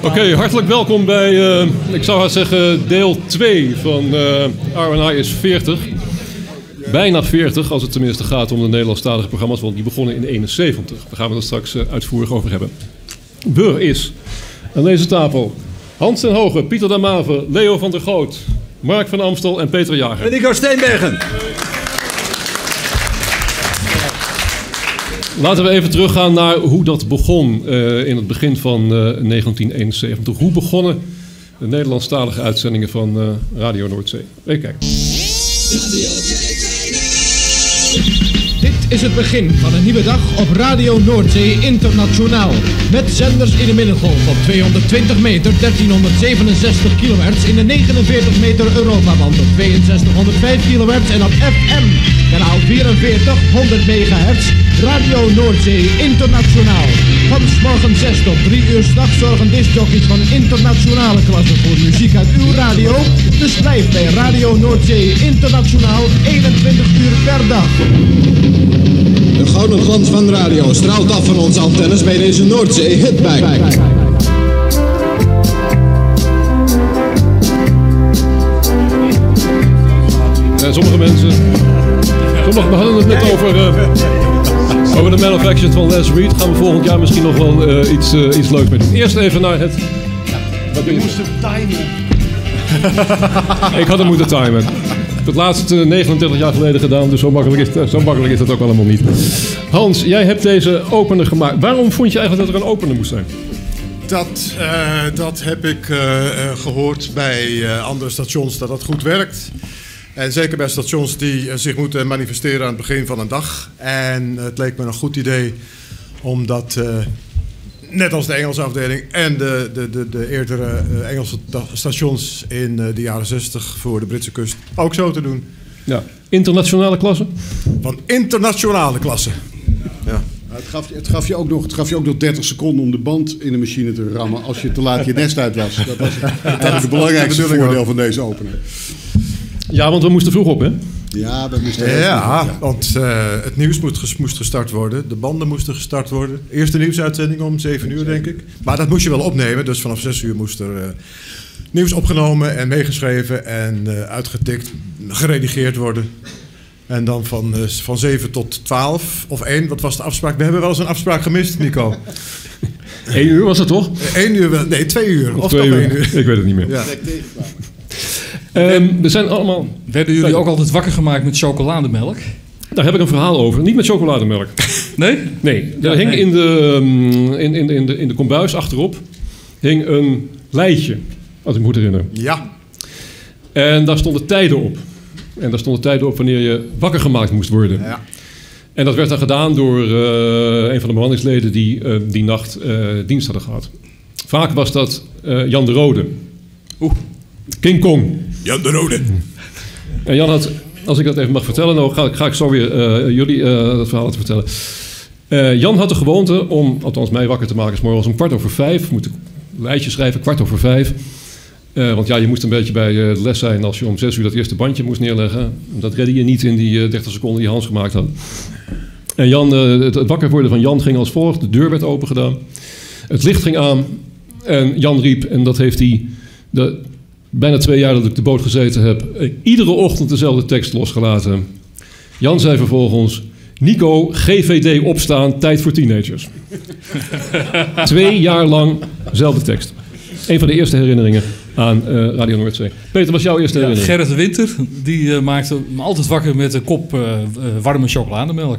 totaal. Oké, hartelijk welkom bij, eh, ik zou haar zeggen, deel 2 van uh, RNI is 40. Bijna 40, als het tenminste gaat om de Nederlandstalige programma's, want die begonnen in 71. Daar gaan we het straks uh, uitvoerig over hebben. We is aan deze tafel Hans ten Hoge, Pieter Damave, Leo van der Goot, Mark van Amstel en Peter Jager. En Nico Steenbergen. Laten we even teruggaan naar hoe dat begon uh, in het begin van uh, 1971. Hoe begonnen de Nederlandstalige uitzendingen van uh, Radio Noordzee? Even kijken. Dit is het begin van een nieuwe dag op Radio Noordzee Internationaal. Met zenders in de middengolf op 220 meter, 1367 kHz in de 49 meter Europaband op 6205 kHz en op FM kanaal 44 100 MHz Radio Noordzee Internationaal. Van s morgen 6 tot 3 uur s'nachts zorgen discjockeys van internationale klasse voor muziek uit uw radio. Dus blijf bij Radio Noordzee Internationaal 21 uur per dag. De gouden glans van radio straalt af van onze antennes bij deze Noordzee Hitback. Ja, sommige mensen. Sommigen we hadden het net over, uh, over de manufacturing van Les Reed. Gaan we volgend jaar misschien nog wel uh, iets, uh, iets leuks mee doen. Eerst even naar het. Wat je moest hem timen. Ik had hem moeten timen. Het laatste 39 jaar geleden gedaan, dus zo makkelijk, is, zo makkelijk is dat ook allemaal niet. Hans, jij hebt deze opener gemaakt. Waarom vond je eigenlijk dat er een opener moest zijn? Dat, uh, dat heb ik uh, gehoord bij uh, andere stations dat dat goed werkt. En zeker bij stations die zich moeten manifesteren aan het begin van een dag. En het leek me een goed idee om dat net als de Engelse afdeling en de, de, de, de eerdere Engelse stations in de jaren 60 voor de Britse kust ook zo te doen. Ja. Internationale klasse? Van internationale klasse. Ja. Het gaf, het, gaf je ook nog, het gaf je ook nog 30 seconden om de band in de machine te rammen als je te laat je nest uit was. Dat was eigenlijk het belangrijkste voordeel van deze opener. Ja, want we moesten vroeg op, hè? Ja, dat moest ja, ja, want uh, het nieuws moest, moest, gestart worden. De banden moesten gestart worden. Eerste nieuwsuitzending om 7 uur, denk ik. Maar dat moest je wel opnemen. Dus vanaf 6 uur moest er uh, nieuws opgenomen en meegeschreven en uh, uitgetikt, geredigeerd worden. En dan van, van 7 tot 12 of 1, wat was de afspraak? We hebben wel eens een afspraak gemist, Nico. 1 uur was het toch? 1 uur, nee, 2 uur. Of, of twee toch uur. 1 uur. Ik weet het niet meer. Ja. Um, er zijn allemaal. Werden jullie ook altijd wakker gemaakt met chocolademelk? Daar heb ik een verhaal over. Niet met chocolademelk. Nee? Nee. Er Ja, hing nee. In, de, um, in, in, in, de, in de kombuis achterop hing een lijstje, als ik me goed herinner. Ja. En daar stonden tijden op. En daar stonden tijden op wanneer je wakker gemaakt moest worden. Ja. En dat werd dan gedaan door uh, een van de bemanningsleden die uh, die nacht uh, dienst hadden gehad. Vaak was dat Jan de Rode. Oeh. King Kong. Jan de Rode. En Jan had, als ik dat even mag vertellen, nou ga, ga ik zo weer uh, jullie uh, dat verhaal te vertellen. Uh, Jan had de gewoonte om, althans mij wakker te maken, s morgens om kwart over vijf. Moet ik een lijstje schrijven, kwart over vijf. Want ja, je moest een beetje bij de les zijn als je om zes uur dat eerste bandje moest neerleggen. Dat redde je niet in die 30 seconden die Hans gemaakt had. En Jan, het, het wakker worden van Jan ging als volgt. De deur werd open gedaan. Het licht ging aan. En Jan riep, en dat heeft hij de, bijna twee jaar dat ik de boot gezeten heb, eh, iedere ochtend dezelfde tekst losgelaten. Jan zei vervolgens: Nico, GVD opstaan, tijd voor teenagers. twee jaar lang dezelfde tekst. Een van de eerste herinneringen aan uh, Radio Noordzee. Peter, was jouw eerste Ja, herinnering? Gerrit de Winter, die uh, maakte me altijd wakker met een kop uh, warme chocolademelk.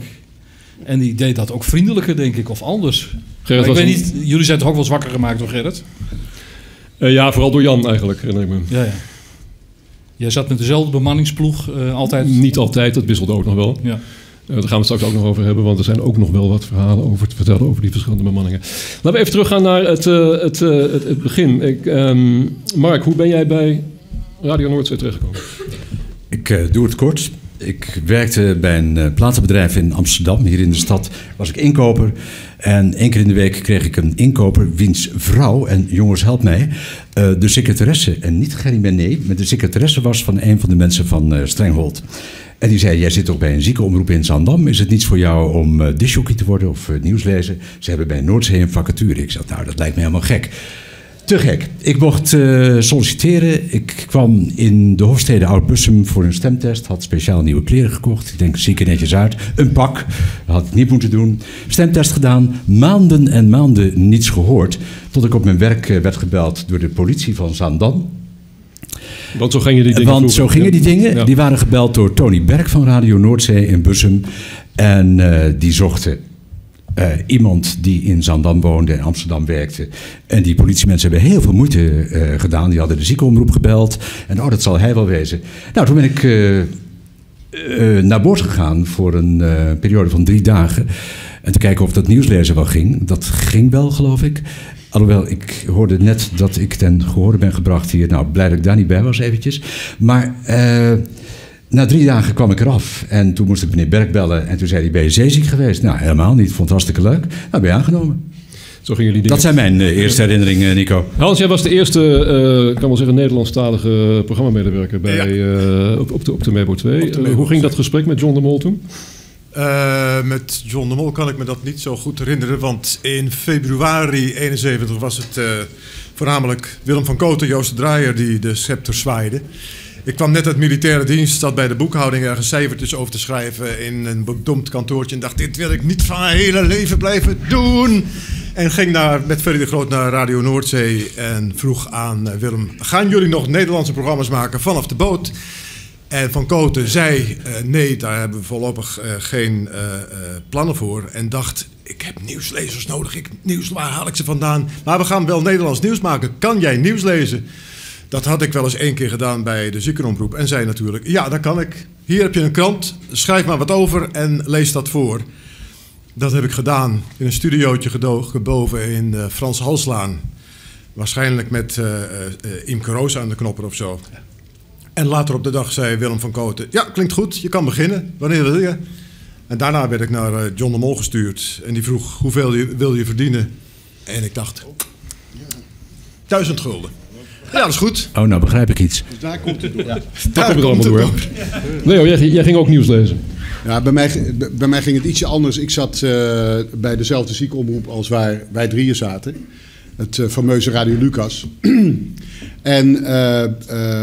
En die deed dat ook vriendelijker, denk ik, of anders. Gerrit ik was weet niet, jullie zijn toch ook wel eens wakker gemaakt door Gerrit? Uh, ja, vooral door Jan eigenlijk, herinner ik me. Ja, ja. Jij zat met dezelfde bemanningsploeg uh, altijd? Niet altijd, dat wisselt ook nog wel. Ja. Uh, daar gaan we het straks ook nog over hebben, want er zijn ook nog wel wat verhalen over te vertellen over die verschillende bemanningen. Laten we even teruggaan naar het, uh, het, uh, het, het, begin. Ik, um, Mark, hoe ben jij bij Radio Noordzee terechtgekomen? Ik uh, doe het kort. Ik werkte bij een uh, platenbedrijf in Amsterdam, hier in de stad, was ik inkoper. En één keer in de week kreeg ik een inkoper, wiens vrouw, en jongens help mij, uh, de secretaresse, en niet Gerry Benet, maar de secretaresse was van een van de mensen van uh, Strenghold. En die zei, jij zit ook bij een ziekenomroep in Zandam. Is het niets voor jou om uh, te worden of uh, nieuws lezen? Ze hebben bij Noordzee een vacature. Ik zei, nou, dat lijkt me helemaal gek. Te gek. Ik mocht eh, solliciteren. Ik kwam in de Hofstede Oud-Bussum voor een stemtest. Had speciaal nieuwe kleren gekocht. Ik denk, zie ik er netjes uit. Een pak. Dat had ik niet moeten doen. Stemtest gedaan. Maanden en maanden niets gehoord. Tot ik op mijn werk eh, werd gebeld door de politie van Zaandam. Want zo gingen die dingen Want vroeger. zo gingen die dingen. Ja. Die waren gebeld door Tony Berg van Radio Noordzee in Bussum. En eh, die zochten eh, iemand die in Zandam woonde en Amsterdam werkte. En die politiemensen hebben heel veel moeite eh, gedaan. Die hadden de ziekenomroep gebeld. En oh, dat zal hij wel wezen. Nou, toen ben ik eh, naar boord gegaan voor een periode van drie dagen. En te kijken of dat nieuwslezen wel ging. Dat ging wel, geloof ik. Alhoewel, ik hoorde net dat ik ten gehore ben gebracht hier. Nou, blij dat ik daar niet bij was eventjes. Maar na drie dagen kwam ik eraf. En toen moest ik meneer Berg bellen. En toen zei hij, ben je zeeziek geweest? Nou, helemaal niet. Vond het hartstikke leuk. Nou, ben je aangenomen. Zo gingen dingen. Dat zijn mijn eh, eerste herinneringen, Nico. Hans, jij was de eerste, eh, ik kan wel zeggen, Nederlandstalige programmamedewerker bij, eh, op, op de, op de Mebo 2. Op de Eh, Mebo hoe ging 2. dat gesprek met John de Mol toen? Eh, met John de Mol kan ik me dat niet zo goed herinneren, want in februari 71 was het eh, voornamelijk Willem van Koten, Joost de Draaier die de scepter zwaaide. Ik kwam net uit militaire dienst, zat bij de boekhouding ergens cijfertjes over te schrijven in een bedompt kantoortje en dacht, dit wil ik niet van mijn hele leven blijven doen. En ging naar, met Ferry de Groot naar Radio Noordzee en vroeg aan eh, Willem, gaan jullie nog Nederlandse programma's maken vanaf de boot? En Van Koten zei: eh, nee, daar hebben we voorlopig eh, geen plannen voor. En dacht: ik heb nieuwslezers nodig. Ik, nieuws, waar haal ik ze vandaan? Maar we gaan wel Nederlands nieuws maken. Kan jij nieuws lezen? Dat had ik wel eens één keer gedaan bij de ziekenomroep. En zei natuurlijk: ja, dat kan ik. Hier heb je een krant. Schrijf maar wat over en lees dat voor. Dat heb ik gedaan in een studiootje gedogen boven in eh, Frans Halslaan. Waarschijnlijk met eh, eh, Imke Roos aan de knoppen of zo. En later op de dag zei Willem van Koten: Ja, klinkt goed, je kan beginnen. Wanneer wil je? En daarna werd ik naar John de Mol gestuurd. En die vroeg: Hoeveel je, wil je verdienen? En ik dacht: Duizend gulden. Ja, dat is goed. Oh, nou begrijp ik iets. Dus daar komt het door. Daar komt het allemaal door. Leo, jij, jij ging ook nieuws lezen. Ja, bij mij, bij mij ging het ietsje anders. Ik zat eh, bij dezelfde ziekenomroep als waar wij drieën zaten. Het eh, fameuze Radio Lucas. en eh,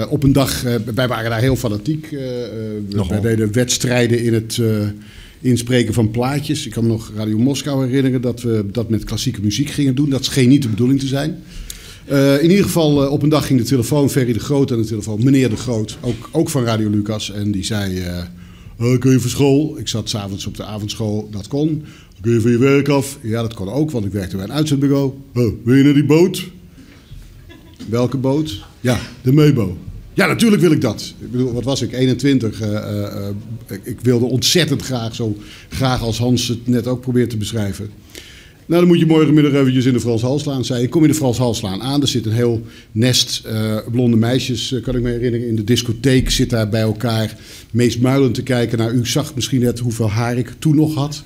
eh, op een dag, eh, wij waren daar heel fanatiek. eh, eh, wij deden wedstrijden in het eh, inspreken van plaatjes. Ik kan me nog Radio Moskou herinneren dat we dat met klassieke muziek gingen doen. Dat scheen niet de bedoeling te zijn. Eh, in ieder geval, eh, op een dag ging de telefoon, Ferry de Groot aan de telefoon, meneer de Groot, ook, ook van Radio Lucas. En die zei, eh, kun je voor school? Ik zat s'avonds op de avondschool, dat kon. Kun je van je werk af? Ja, dat kon ook, want ik werkte bij een uitzendbureau. Wil je naar die boot? Welke boot? Ja, de Mebo. Ja, natuurlijk wil ik dat. Ik bedoel, wat was ik? 21. eh, eh, eh, ik, ik wilde ontzettend graag, zo graag als Hans het net ook probeert te beschrijven. Nou, dan moet je morgenmiddag eventjes in de Frans Halslaan zijn. Ik kom in de Frans Halslaan aan. Er zit een heel nest eh, blonde meisjes, eh, kan ik me herinneren. In de discotheek zit daar bij elkaar meesmuilend te kijken. Nou, u zag misschien net hoeveel haar ik toen nog had.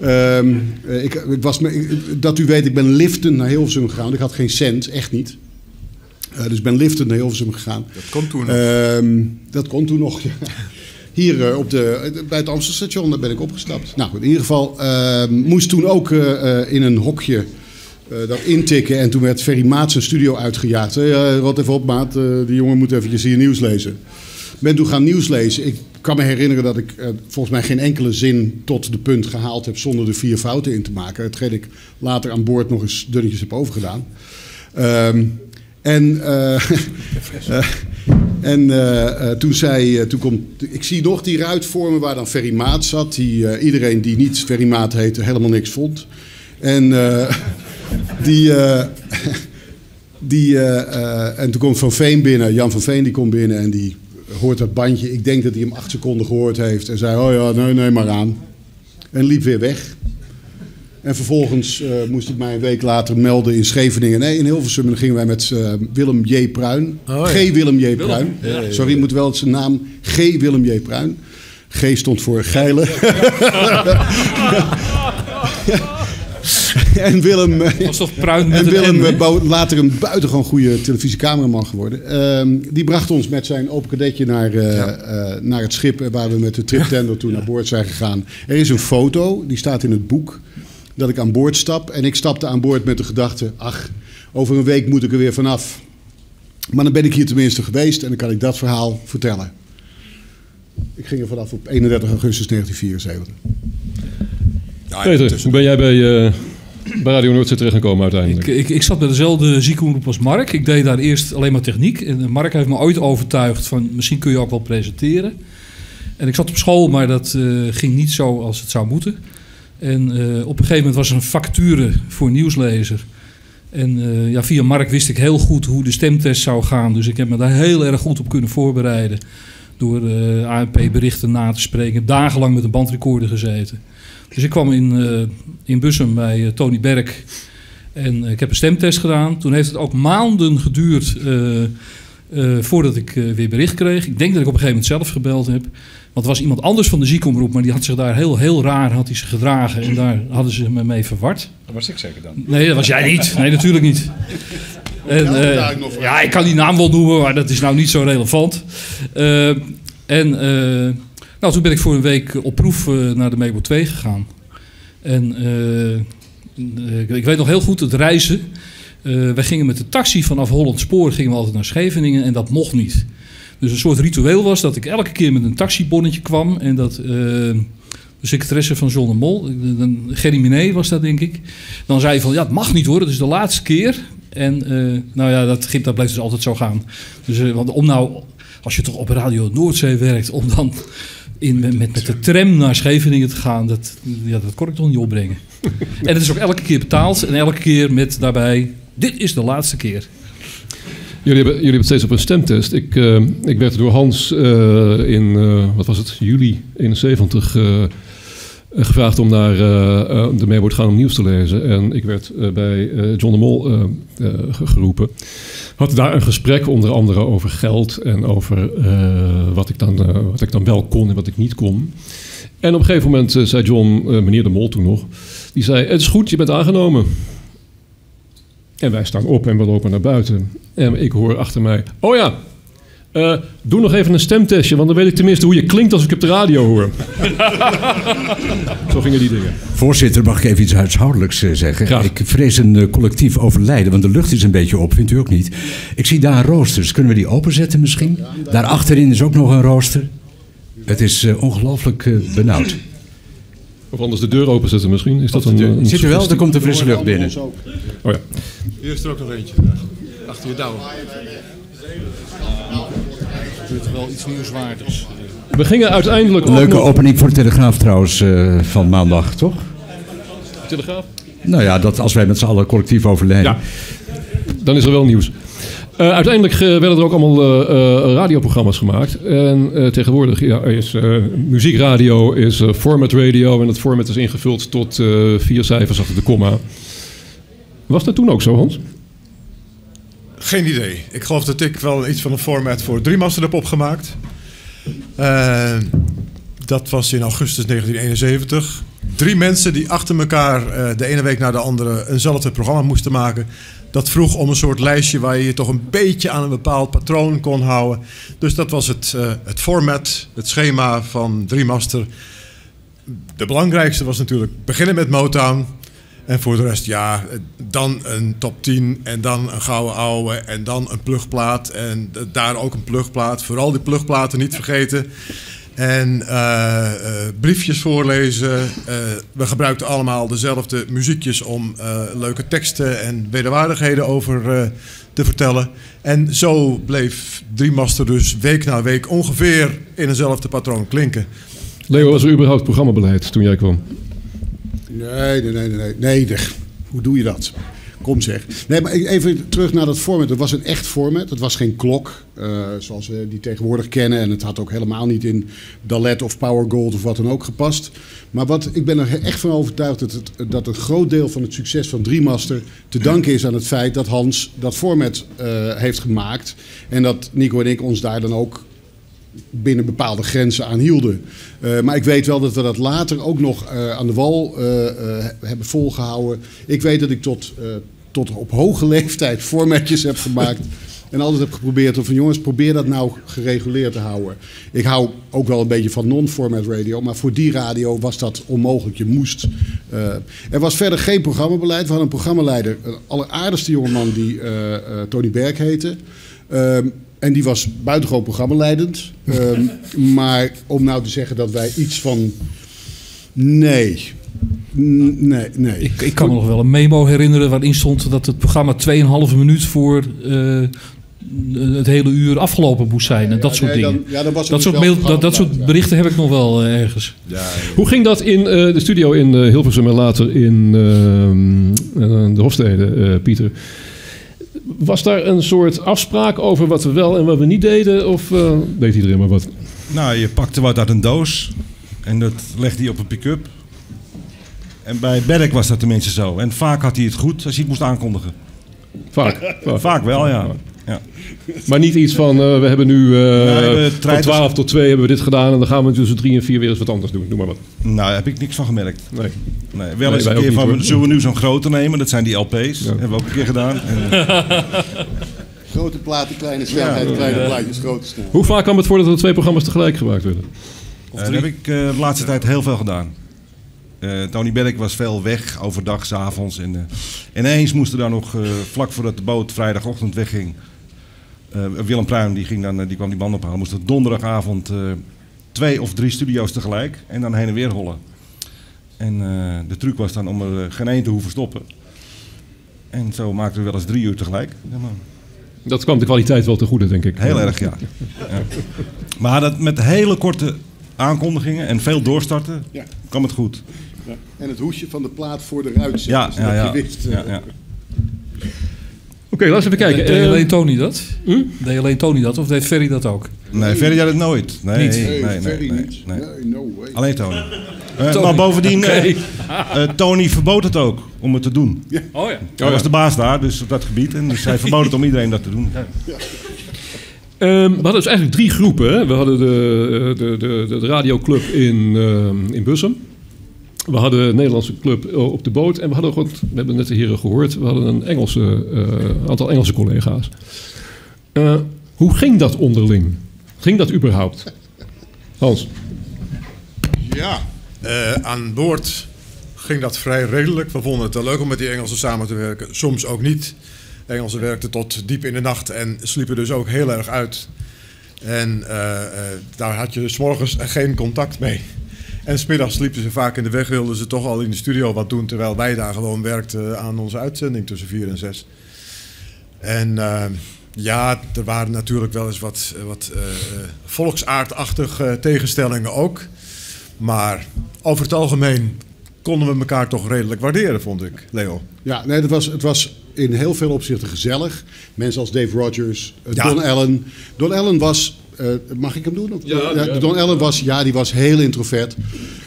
Ehm, eh, ik, ik was me, ik- dat u weet, ik ben liftend naar Hilversum gegaan. Ik had geen cent, echt niet. Eh, dus ik ben liftend naar Hilversum gegaan. Dat kon toen nog. Ehm, dat kon toen nog. ja. Hier eh, op de, bij het Amstelstation daar ben ik opgestapt. Nou, goed, in ieder geval ehm, moest toen ook eh, in een hokje dat intikken. En toen werd Ferry Maat zijn studio uitgejaagd. Hey, rot even op, maat. die jongen moet eventjes hier nieuws lezen. Ik ben toen gaan nieuws lezen. Ik kan me herinneren dat ik volgens mij geen enkele zin tot de punt gehaald heb zonder er vier fouten in te maken. Hetgeen ik later aan boord nog eens dunnetjes heb overgedaan. Ehm, en en eh, eh, toen zei, eh, toen komt, ik zie nog die ruit voor me waar dan Ferry Maat zat. Die iedereen die niet Ferry Maat heette helemaal niks vond. En die, die en toen komt Van Veen binnen, Jan van Veen die komt binnen en die hoort dat bandje. Ik denk dat hij hem acht seconden gehoord heeft en zei, oh ja, nee, nee, maar aan. En liep weer weg. En vervolgens eh, moest ik mij een week later melden in Scheveningen. Nee, in Hilversum. En dan gingen wij met eh, Willem J. Pruin. Oh, ja. G. Willem J. Pruin. Sorry, ik moet wel zijn naam. G. Willem J. Pruin. G stond voor geile. en Willem... eh, Dat was toch pruin met en Willem, bouw- later een buitengewoon goede televisiecameraman geworden. Ehm, die bracht ons met zijn open kadetje naar, eh, eh, naar het schip... waar we met de triptender toen naar boord zijn gegaan. Er is een foto, die staat in het boek, dat ik aan boord stap. En ik stapte aan boord met de gedachte... ach, Over een week moet ik er weer vanaf. Maar dan ben ik hier tenminste geweest en dan kan ik dat verhaal vertellen. Ik ging er vanaf op 31 augustus 1974. Peter, hoe ben jij bij, eh, bij Radio Noordzee terecht gekomen uiteindelijk? Ik, ik, ik zat bij dezelfde ziekengroep als Mark. Ik deed daar eerst alleen maar techniek. En Mark heeft me ooit overtuigd van misschien kun je ook wel presenteren. En ik zat op school, maar dat eh, ging niet zo als het zou moeten. En eh, op een gegeven moment was er een vacature voor nieuwslezer. En eh, ja, via Mark wist ik heel goed hoe de stemtest zou gaan. Dus ik heb me daar heel erg goed op kunnen voorbereiden. Door eh ANP-berichten na te spreken. Dagenlang met een bandrecorder gezeten. Dus ik kwam in, in Bussum bij Tony Berk. En ik heb een stemtest gedaan. Toen heeft het ook maanden geduurd eh, voordat ik eh, weer bericht kreeg. Ik denk dat ik op een gegeven moment zelf gebeld heb. Want er was iemand anders van de ziekenomroep, maar die had zich daar heel, heel raar had hij zich gedragen. En daar hadden ze me mee verward. Dat was ik zeker dan. Nee, dat was jij niet. Nee, natuurlijk niet. En, Ja, eh, ik ja, kan die naam wel noemen, maar dat is nou niet zo relevant. En eh, nou, toen ben ik voor een week op proef naar de Mebo 2 gegaan. En ik, ik weet nog heel goed het reizen. Eh wij gingen met de taxi vanaf Holland Spoor gingen we altijd naar Scheveningen en dat mocht niet. Dus een soort ritueel was dat ik elke keer met een taxibonnetje kwam en dat eh, de secretaresse van John de Mol, de- Gerry Minet was dat denk ik, dan zei hij van ja, het mag niet hoor, het is de laatste keer. En eh, nou ja, dat, dat bleef dus altijd zo gaan. Dus eh, want om nou, als je toch op Radio Noordzee werkt, om dan in, met, met met de tram naar Scheveningen te gaan, dat, ja, dat kon ik toch niet opbrengen. en het is ook elke keer betaald en elke keer met daarbij, dit is de laatste keer. Jullie hebben, jullie hebben steeds op een stemtest. Ik, eh, ik werd door Hans eh, in, eh, wat was het, juli 71 eh, gevraagd om naar de te gaan om nieuws te lezen. En ik werd bij John de Mol ge- geroepen. Had daar een gesprek onder andere over geld en over wat, ik dan, wat ik dan wel kon en wat ik niet kon. En op een gegeven moment zei John, meneer de Mol toen nog, die zei, het is goed, je bent aangenomen. En wij staan op en we lopen naar buiten. En ik hoor achter mij: Oh ja, eh, doe nog even een stemtestje, want dan weet ik tenminste hoe je klinkt als ik op de radio hoor. Zo gingen die dingen. Voorzitter, mag ik even iets huishoudelijks eh, zeggen? Graag. Ik vrees een eh, collectief overlijden, want de lucht is een beetje op, vindt u ook niet? Ik zie daar roosters. Kunnen we die openzetten misschien? Daar achterin is ook nog een rooster. Het is ongelooflijk benauwd. Of anders de deur openzetten misschien. Is dat een, een Ziet u wel, er komt de frisse lucht binnen. Oh ja. Hier is er ook nog eentje. Achter je douw. Het is wel iets nieuwswaardigs. We gingen uiteindelijk Leuke nog- opening voor de Telegraaf trouwens eh, van maandag, toch? Telegraaf? Nou ja, dat als wij met z'n allen collectief overlijden. Ja, dan is er wel nieuws. Eh, uiteindelijk eh, werden er ook allemaal eh, radioprogramma's gemaakt. En tegenwoordig ja, is muziekradio, is format radio. En het format is ingevuld tot vier cijfers achter de komma. Was dat toen ook zo, Hans? Geen idee. Ik geloof dat ik wel iets van een format voor Driemaster heb opgemaakt. Dat was in augustus 1971. Drie mensen die achter elkaar eh, de ene week na de andere eenzelfde programma moesten maken. Dat vroeg om een soort lijstje waar je je toch een beetje aan een bepaald patroon kon houden. Dus dat was het, eh, het format, het schema van Driemaster. De belangrijkste was natuurlijk beginnen met Motown. En voor de rest, ja, dan een top 10 en dan een gouden ouwe en dan een plugplaat. En daar ook een plugplaat. Vooral die plugplaten niet vergeten. En eh, eh, briefjes voorlezen. Eh, we gebruikten allemaal dezelfde muziekjes om eh, leuke teksten en wederwaardigheden over eh, te vertellen. En zo bleef Driemaster dus week na week ongeveer in eenzelfde patroon klinken. Leo, was er überhaupt programmabeleid toen jij kwam? Nee, nee, nee, nee. nee. hoe doe je dat? Kom zeg. Nee, maar even terug naar dat format. Het was een echt format. Het was geen klok eh, zoals we die tegenwoordig kennen. En het had ook helemaal niet in Dalet of Power Gold of wat dan ook gepast. Maar wat, ik ben er echt van overtuigd dat, dat een groot deel van het succes van Dreamaster te danken is aan het feit dat Hans dat format eh, heeft gemaakt. En dat Nico en ik ons daar dan ook binnen bepaalde grenzen aan hielden. Eh, maar ik weet wel dat we dat later ook nog eh, aan de wal eh, hebben volgehouden. Ik weet dat ik tot, tot op hoge leeftijd formatjes heb gemaakt En altijd heb geprobeerd van jongens, probeer dat nou gereguleerd te houden. Ik hou ook wel een beetje van non-format radio, maar voor die radio was dat onmogelijk. Je moest. er was verder geen programmabeleid. We hadden een programmaleider, een alleraardigste jongeman die Tony Berg heette. En die was buitengewoon programmaleidend. Ehm, maar om nou te zeggen dat wij iets van. Nee. N- Nee, nee. Ik, ik kan me nog wel een memo herinneren waarin stond dat het programma 2,5 minuut voor eh, het hele uur afgelopen moest zijn. En dat Ja, soort nee, dan- dingen. ja, dan was dat, dus soort mail, dat, dat soort berichten heb ik nog wel eh, ergens. Hoe ging dat in eh, de studio in Hilversum en later in ehm, eh, de Hofstede, eh, Pieter? Was daar een soort afspraak over wat we wel en wat we niet deden? Of eh, deed iedereen maar wat? Nou, je pakte wat uit een doos en dat legde hij op een pick-up. En bij Berk was dat tenminste zo. En vaak had hij het goed als hij het moest aankondigen. Vaak. vaak. Vaak wel, ja. ja. Maar niet iets van, eh, we hebben nu eh, van treiters- 12 tot 2 hebben we dit gedaan... en dan gaan we tussen 3 en 4 weer eens wat anders doen. Noem maar wat. Nou, daar heb ik niks van gemerkt. Nee. Nee, wel eens een keer van, hoor. zullen we nu zo'n grote nemen? Dat zijn die LP's. Hebben we ook een keer gedaan. En, Grote platen, kleine snelheid, kleine plaatjes, grote snelheid. Hoe vaak kwam het voor dat er twee programma's tegelijk gemaakt werden? Eh, dat heb ik eh, de laatste tijd heel veel gedaan. Eh, Tony Berk was veel weg, overdag, 's avonds. En eh, ineens moesten daar nog, eh, vlak voordat de boot vrijdagochtend wegging... eh, Willem Pruim die ging dan, die kwam die band ophalen. Moesten donderdagavond eh, twee of drie studio's tegelijk en dan heen en weer rollen. En eh, de truc was dan om er eh, geen één te hoeven stoppen. En zo maakten we wel eens drie uur tegelijk. Ja, Dat kwam de kwaliteit wel te goede, denk ik. Heel erg, ja. ja. Maar dat met hele korte aankondigingen en veel doorstarten, Ja. kwam het goed. Ja. En het hoesje van de plaat voor de ruit zetten, Ja, ja, ja. je wist... eh, ja, ja. Oké, laten we even kijken. Deed alleen Tony dat? Hm? Deed alleen Tony dat of deed Ferry dat ook? Nee, Ferry had het nooit. Nee, Niet? nee, Nee, nee. Nee, no way. Alleen Tony. Eh. Maar bovendien, eh, eh, Tony verbood het ook om het te doen. Oh ja. Hij was de baas daar, dus op dat gebied. En dus hij verbood het om iedereen dat te doen. Ehm, we hadden dus eigenlijk drie groepen. Hè? We hadden de, de, de, de radioclub in, ehm, in Bussum. We hadden een Nederlandse club op de boot. En we hadden, goed, we hebben net de heren gehoord, we hadden een Engelse, eh, aantal Engelse collega's. Eh, hoe ging dat onderling? Ging dat überhaupt? Hans? Ja, eh, aan boord ging dat vrij redelijk. We vonden het leuk om met die Engelsen samen te werken. Soms ook niet. Engelsen werkten tot diep in de nacht en sliepen dus ook heel erg uit. En eh, eh, daar had je 's morgens geen contact mee. En smiddags sliepen ze vaak in de weg, wilden ze toch al in de studio wat doen... terwijl wij daar gewoon werkten aan onze uitzending tussen 4 en 6. En ja, er waren natuurlijk wel eens wat, wat volksaardachtige tegenstellingen ook. Maar over het algemeen konden we elkaar toch redelijk waarderen, vond ik, Leo. Ja, nee, het was, het was in heel veel opzichten gezellig. Mensen als Dave Rogers, eh, Ja. Don Allen. Don Allen was... eh, mag ik hem doen? Ja, ja. Don Allen was, ja, die was heel introvert.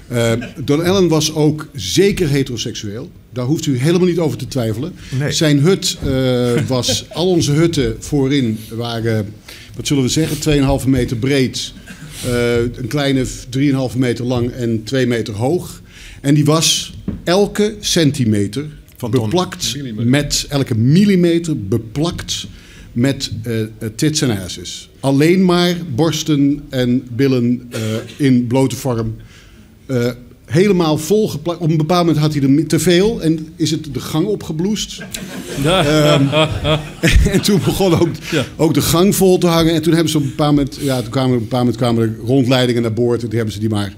Eh, Don Allen was ook zeker heteroseksueel. Daar hoeft u helemaal niet over te twijfelen. Nee. Zijn hut eh, was... Al onze hutten voorin waren, wat zullen we zeggen, 2,5 meter breed. Eh, een kleine 3,5 meter lang en 2 meter hoog. En die was elke centimeter Van beplakt met elke millimeter beplakt met eh, tits en asses. Alleen maar borsten en billen eh, in blote vorm. Helemaal volgeplakt. Op een bepaald moment had hij er te veel en is het de gang opgebloest. Ehm, en toen begon ook, ook de gang vol te hangen. En toen hebben ze op een bepaald moment, ja, toen kwamen, op een bepaald moment kwamen er rondleidingen naar boord. En toen hebben ze die maar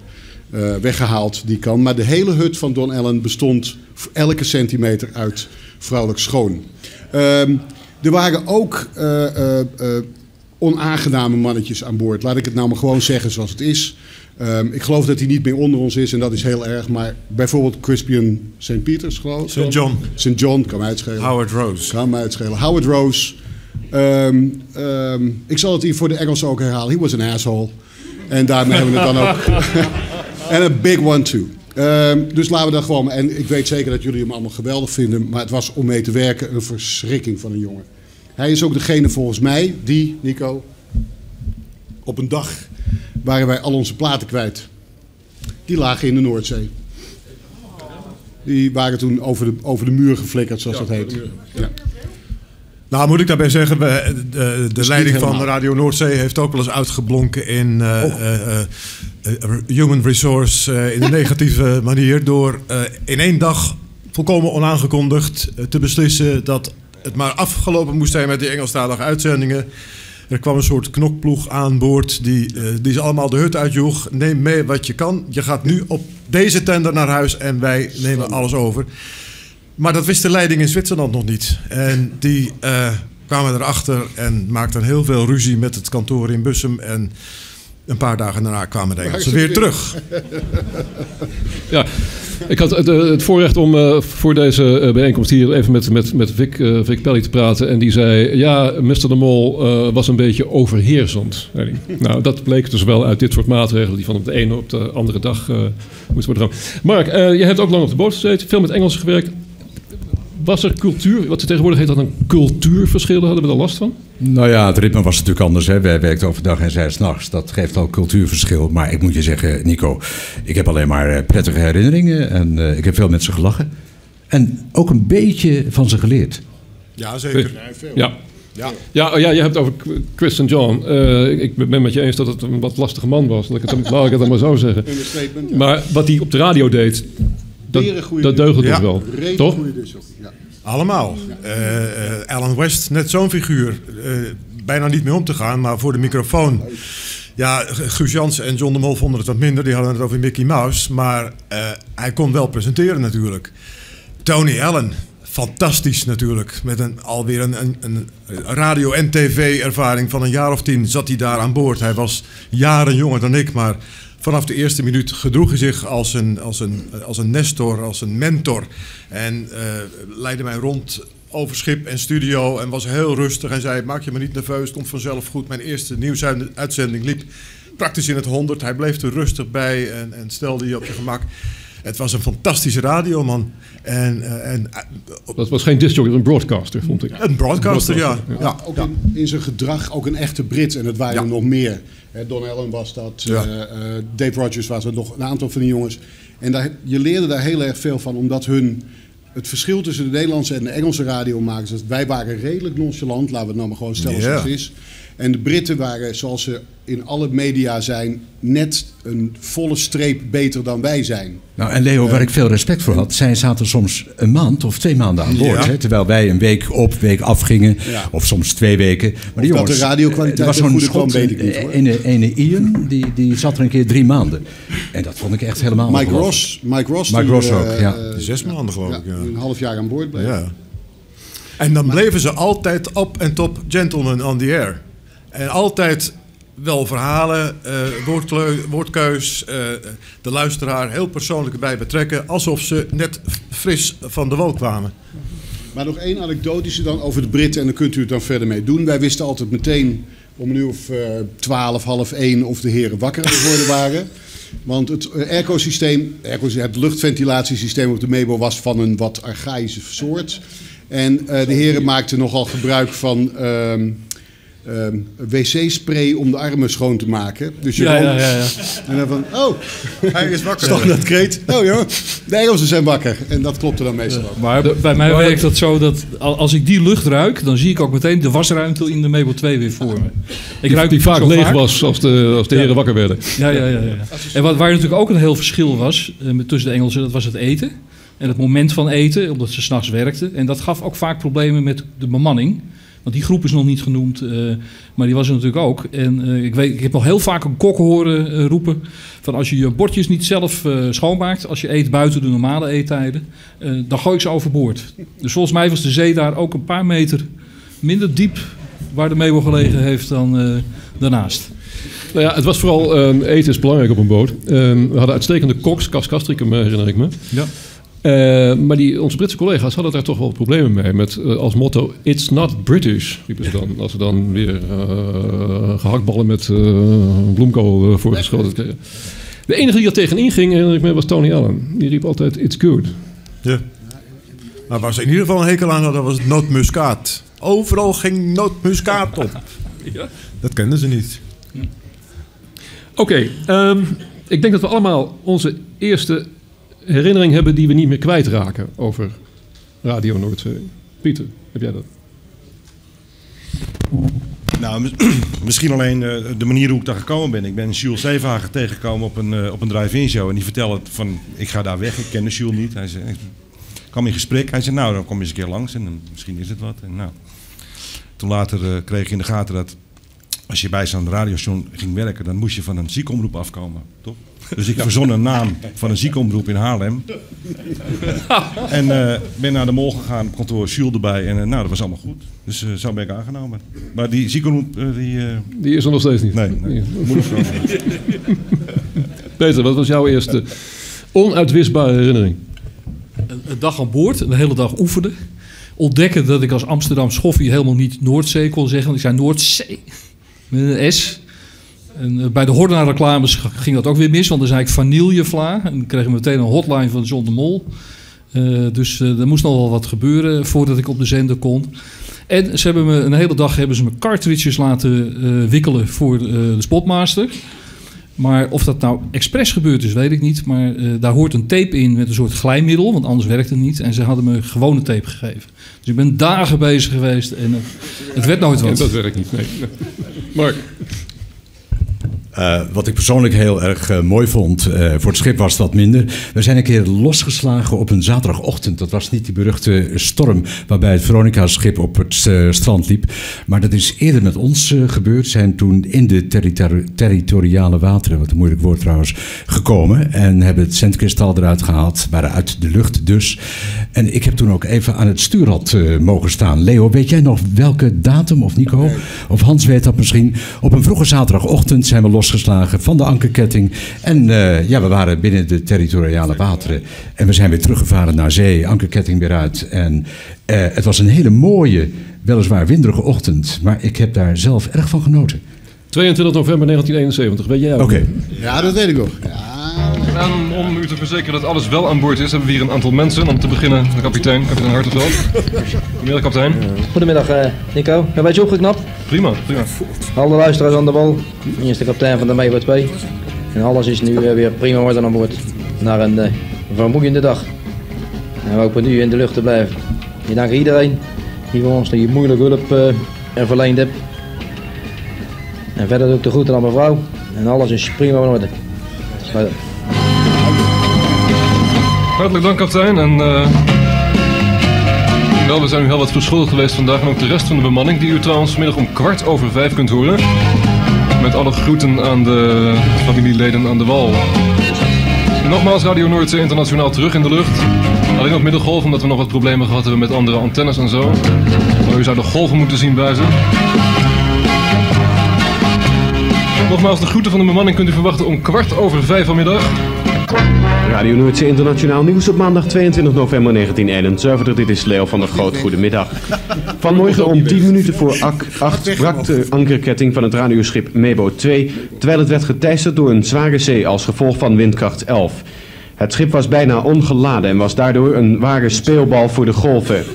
eh, weggehaald, die kan. Maar de hele hut van Don Allen bestond elke centimeter uit vrouwelijk schoon. Ehm, er waren ook eh, eh, onaangename mannetjes aan boord. Laat ik het nou maar gewoon zeggen zoals het is. Ehm, ik geloof dat hij niet meer onder ons is en dat is heel erg. Maar bijvoorbeeld Crispian St. Peters, geloof ik. St. John. St. John, kan mij uitschelen. Howard Rose. Kan mij uitschelen. Howard Rose. Ehm, ehm, ik zal het hier voor de Engelsen ook herhalen. He was an asshole. En daarmee hebben we het dan ook. En een big one too. Dus laten we dat gewoon. En ik weet zeker dat jullie hem allemaal geweldig vinden. Maar het was om mee te werken een verschrikking van een jongen. Hij is ook degene volgens mij die, Nico. Op een dag waren wij al onze platen kwijt. Die lagen in de Noordzee. Die waren toen over de, over de muur geflikkerd, zoals dat heet. Ja. Nou, moet ik daarbij zeggen, we, de, de leiding van. Radio Noordzee heeft ook wel eens uitgeblonken in eh, eh, eh, eh, human resource in een negatieve manier. Door eh, in één dag volkomen onaangekondigd te beslissen dat het maar afgelopen moest zijn met die Engelstalige uitzendingen. Er kwam een soort knokploeg aan boord die, eh, die ze allemaal de hut uitjoeg. Neem mee wat je kan. Je gaat nu op deze tender naar huis en wij nemen alles over. Maar dat wist de leiding in Zwitserland nog niet. En die eh, kwamen erachter en maakten heel veel ruzie met het kantoor in Bussum. En een paar dagen daarna kwamen de Engelsen weer terug. Ja, ik had het, eh, het voorrecht om eh, voor deze eh, bijeenkomst hier even met, met, met Vic, eh, Vic Pelly te praten. En die zei, ja, Mr. de Mol eh, was een beetje overheersend. nou, dat bleek dus wel uit dit soort maatregelen die van op de ene op de andere dag eh, moeten worden genomen. Mark, eh, je hebt ook lang op de boot gezeten, veel met Engels gewerkt. Was er cultuur, wat ze tegenwoordig heet dat een cultuurverschil, hadden we er last van? Nou ja, het ritme was natuurlijk anders. Hè. Wij werkten overdag en zij s'nachts. Dat geeft al cultuurverschil. Maar ik moet je zeggen, Nico, ik heb alleen maar eh, prettige herinneringen. En eh, ik heb veel met ze gelachen. En ook een beetje van ze geleerd. Ja, zeker. Ja. Ja. Ja, oh ja, je hebt het over Chris St. John. Eh, ik- ben met je eens dat het een wat lastige man was. Laat ik het, laat ik het dan maar zo zeggen. Maar wat hij op de radio deed, dat, dat deugde Ja. toch wel. Toch? goede dus ook, ja. Allemaal. Eh, eh, Alan West, net zo'n figuur. Eh, bijna niet mee om te gaan, maar voor de microfoon. Ja, Guus Jansen en John de Mol vonden het wat minder. Die hadden het over Mickey Mouse. Maar eh, hij kon wel presenteren natuurlijk. Tony Allen, fantastisch natuurlijk. Met een, alweer een, een, een radio- en tv-ervaring van een jaar of tien zat hij daar aan boord. Hij was jaren jonger dan ik, maar vanaf de eerste minuut gedroeg hij zich als een, als een, als een nestor, als een mentor. En eh, leidde mij rond over schip en studio en was heel rustig en zei: Maak je me niet nerveus, het komt vanzelf goed. Mijn eerste nieuwsuitzending liep praktisch in het honderd. Hij bleef er rustig bij en, en stelde je op je gemak. Het was een fantastische radioman. En, eh, en eh, Dat was geen discjockey, een broadcaster, vond ik. een broadcaster, ja. ja. Ook in, in zijn gedrag ook een echte Brit. En het waren Ja. er nog meer. Hè, Don Allen was dat. Ja. eh, eh, Dave Rogers was er nog. Een aantal van die jongens. En daar, je leerde daar heel erg veel van. Omdat hun... Het verschil tussen de Nederlandse en de Engelse radiomakers... wij waren redelijk nonchalant. Laten we het nou maar gewoon stellen Ja. zoals het is. En de Britten waren, zoals ze in alle media zijn... net een volle streep beter dan wij zijn. Nou, en Leo, waar ik veel respect voor had, zij zaten soms een maand of twee maanden aan boord. Ja. Hè, terwijl wij een week op, week af gingen. Ja. Of soms twee weken. Maar die dat jongens, de radiokwaliteit er was zo'n schot, weet ik niet, hoor. ene, ene Ian, die, die zat er een keer drie maanden. En dat vond ik echt helemaal Mike. Ross, Mike Ross, Mike die, Ross ook, eh, ja. eh, Zes maanden geloof ja, ik. Ja. een half jaar aan boord bleef. Ja. En dan bleven ze altijd op en top gentlemen on the air. En altijd wel verhalen, eh, woordkeus, eh, de luisteraar heel persoonlijk erbij betrekken. Alsof ze net fris van de wal kwamen. Maar nog één anekdotische dan over de Britten en dan kunt u het dan verder mee doen. Wij wisten altijd meteen om uur of eh, twaalf, half één of de heren wakker geworden waren. Want het airco-systeem, airco, het luchtventilatiesysteem op de Mebo was van een wat archaïsche soort. En de heren maakten nogal gebruik van ehm, ehm, wc-spray om de armen schoon te maken. Dus je Ja, ja, ja, ja. En dan van, oh, Hij is wakker. standaard kreet. Oh joh, de Engelsen zijn wakker. En dat klopte dan meestal ook. Maar bij mij werkt dat zo dat al- als ik die lucht ruik, dan zie ik ook meteen de wasruimte in de Mabel 2 weer voor me. Ik Die, ruik die vaak leeg was als de, als de Ja. heren wakker werden. Ja, ja, ja. ja. En wat, waar natuurlijk ook een heel verschil was eh, tussen de Engelsen, dat was het eten. En het moment van eten, omdat ze s'nachts werkten. En dat gaf ook vaak problemen met de bemanning. Want die groep is nog niet genoemd, eh, maar die was er natuurlijk ook. En eh, ik, weet, ik heb nog heel vaak een kok horen eh, roepen... van als je je bordjes niet zelf schoonmaakt... als je eet buiten de normale eettijden, dan gooi ik ze overboord. Dus volgens mij was de zee daar ook een paar meter minder diep... waar de Mabel gelegen heeft dan daarnaast. Nou ja, het was vooral ehm, eten is belangrijk op een boot. Ehm, we hadden uitstekende koks, Cas Castricum herinner ik me. Ja. Eh, maar die, onze Britse collega's hadden daar toch wel problemen mee. Met eh, als motto, it's not British, riepen ze dan. Als ze dan weer eh gehaktballen met bloemkool voorgeschoten kregen. De enige die er tegenin ging, ik me, was Tony Allen. Die riep altijd, it's good. Ja. Maar waar ze in ieder geval een hekel aan hadden, was het nootmuskaat. Overal ging nootmuskaat op. Ja. Dat kenden ze niet. Oké, ehm, ik denk dat we allemaal onze eerste herinnering hebben die we niet meer kwijtraken over Radio Noordzee. Pieter, heb jij dat? Nou, mis- misschien alleen eh, de manier hoe ik daar gekomen ben. Ik ben Jules Zevenhagen tegengekomen op een, eh, op een drive-in show. En die vertelde van, ik ga daar weg. Ik kende Jules niet. Hij zei, ik kwam in gesprek. Hij zei, nou, dan kom je eens een keer langs. En misschien is het wat. En nou, toen later eh, kreeg ik in de gaten dat als je bij zo'n radiostation ging werken, dan moest je van een ziekomroep afkomen, toch? Dus ik verzon een naam van een ziekomroep in Haarlem. en eh, ben naar de mol gegaan, op kantoor Jules erbij. En eh, nou, dat was allemaal goed. Dus eh, zo ben ik aangenomen. Maar die ziekomroep, eh, die... eh, Die is er nog steeds niet. nee, nee. Peter, wat was jouw eerste onuitwisbare herinnering? een, een dag aan boord, een hele dag oefenen. Ontdekken dat ik als Amsterdam schoffie helemaal niet Noordzee kon zeggen. Want ik zei Noordzee met een S. En eh, bij de Horda reclames ging dat ook weer mis. Want dan zei ik vanillevla. En dan kregen we meteen een hotline van John de Mol. Eh, dus eh, er moest nog wel wat gebeuren voordat ik op de zender kon. En ze hebben me een hele dag hebben ze me cartridges laten wikkelen voor de Spotmaster. Maar of dat nou expres gebeurd is, weet ik niet. Maar daar hoort een tape in met een soort glijmiddel, want anders werkt het niet. En ze hadden me gewone tape gegeven. Dus ik ben dagen bezig geweest en het werd nooit wat. dat werkt niet. Nee. Mark, Eh, wat ik persoonlijk heel erg eh, mooi vond, eh, voor het schip was wat minder. We zijn een keer losgeslagen op een zaterdagochtend. Dat was niet die beruchte storm waarbij het Veronica-schip op het strand liep. Maar dat is eerder met ons gebeurd. Zijn toen in de territori- territoriale wateren, wat een moeilijk woord trouwens, gekomen. En hebben het centkristal eruit gehaald, waren uit de lucht dus. En ik heb toen ook even aan het stuurrad mogen staan. Leo, weet jij nog welke datum, of Nico, of Hans weet dat misschien. Op een vroege zaterdagochtend zijn we losgeslagen van de ankerketting. En eh, ja, we waren binnen de territoriale wateren. En we zijn weer teruggevaren naar zee, ankerketting weer uit. En eh, het was een hele mooie, weliswaar winderige ochtend. Maar ik heb daar zelf erg van genoten. 22 november 1971, weet jij ook? Oké. Ja, dat weet ik nog. Ja, En om u te verzekeren dat alles wel aan boord is, hebben we hier een aantal mensen. Om te beginnen de kapitein, kapitein Hartenveld. Goedemiddag kapitein. Goedemiddag eh, Nico. Ben een beetje opgeknapt. Prima, prima. Alle luisteraars aan de wal. Eerste kapitein van de Meebo 2. En alles is nu eh, weer prima orde aan boord. Na een eh, vermoeiende dag. En we hopen nu in de lucht te blijven. Ik dank iedereen die voor ons die moeilijke hulp verleend hebt. En verder doe ik de groeten aan mevrouw. En alles is prima in orde. Sluit. Hartelijk dank kapitein. En eh, wel, we zijn u heel wat verschuldigd geweest vandaag. En ook de rest van de bemanning, die u trouwens vanmiddag om kwart over vijf kunt horen. Met alle groeten aan de familieleden aan de wal. Nogmaals, Radio Noordzee internationaal terug in de lucht. Alleen op middengolf, omdat we nog wat problemen gehad hebben met andere antennes en zo. Maar u zou de golven moeten zien buizen. Nogmaals, de groeten van de bemanning kunt u verwachten om kwart over vijf vanmiddag. Radio Noordzee Internationaal Nieuws op maandag 22 november 1971. Dit is Leo van der Groot. Goedemiddag. Vanmorgen om 10 minuten voor 8 brak de ankerketting van het radioschip Mebo 2... terwijl het werd geteisterd door een zware zee als gevolg van windkracht 11. Het schip was bijna ongeladen en was daardoor een ware speelbal voor de golven.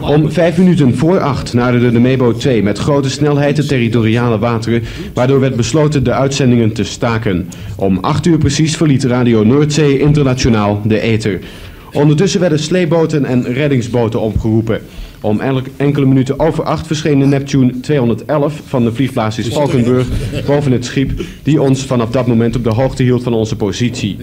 Om vijf minuten voor acht naderde de Mebo 2 met grote snelheid de territoriale wateren, waardoor werd besloten de uitzendingen te staken. Om acht uur precies verliet Radio Noordzee Internationaal de ether. Ondertussen werden sleeboten en reddingsboten opgeroepen. Om enkele minuten over acht verscheen de Neptune 211 van de vliegbasis Valkenburg boven het schip, die ons vanaf dat moment op de hoogte hield van onze positie.